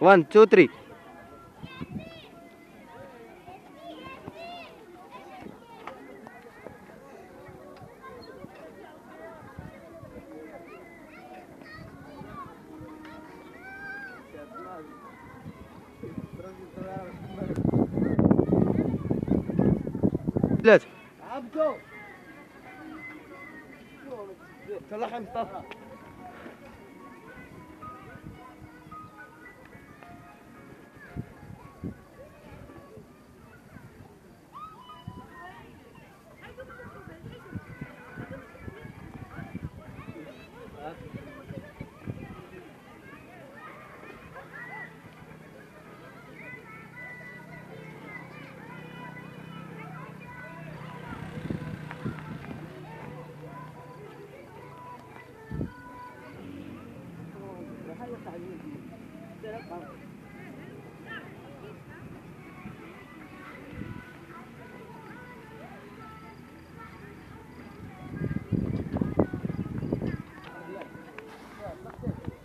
1 2 3 ثلاثة عبدو طلع خمسة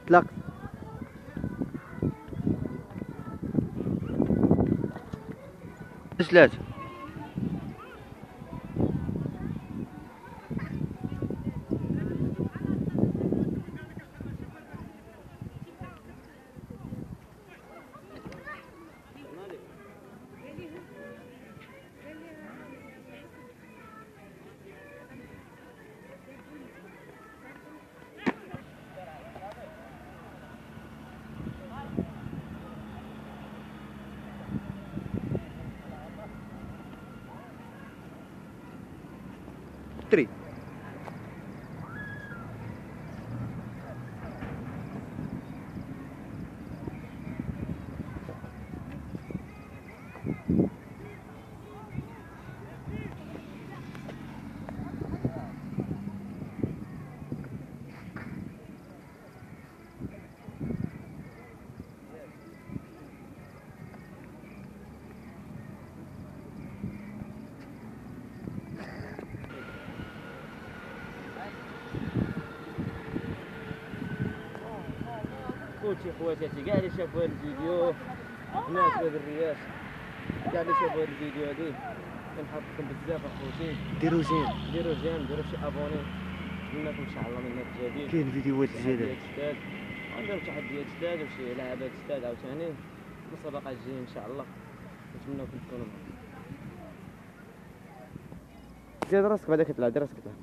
اطلق ثلاثة три. تري خوتي خواتاتي كاع اللي شافوا هذا الفيديو. الناس باب الرياش كاع اللي شافوا هذا الفيديو هذه كنحبكم بزاف اخوتي. ديروا زين. ديروا j'aime ديروا شي abonné. نتمنىكم إن شاء الله من هذا الجديد. كاين فيديوهات جداد ونديروا تحديات جداد وشي لعبات جداد عاوتاني. مسابقات جاية إن شاء الله. نتمنىكم تكونوا معنا. زيد راسك بعدا كتلعب. دير راسك. كتلعب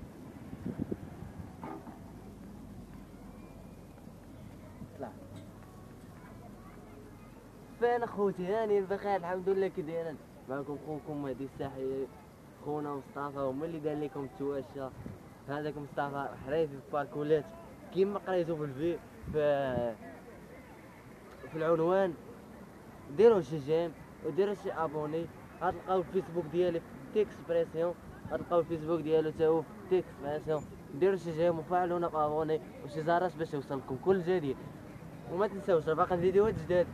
فين اخوتي؟ هاني بخير الحمد لله كي دايرين. معكم خوكم مهدي الساحي خونا مصطفى هما اللي دار لكم التواشة هذاك مصطفى حريفي في باركولات كيما قريتو في الفي في في العنوان ديروا شي j'aime وديروا شي abonné. غتلقاو الفيسبوك ديالي في description. غتلقاو الفيسبوك ديالو تا هو في description. ديروا شي j'aime وفعلونا ب abonné وشي زهرات باش يوصلكم كل جديد. وما تنساوش باقي فيديوهات جداد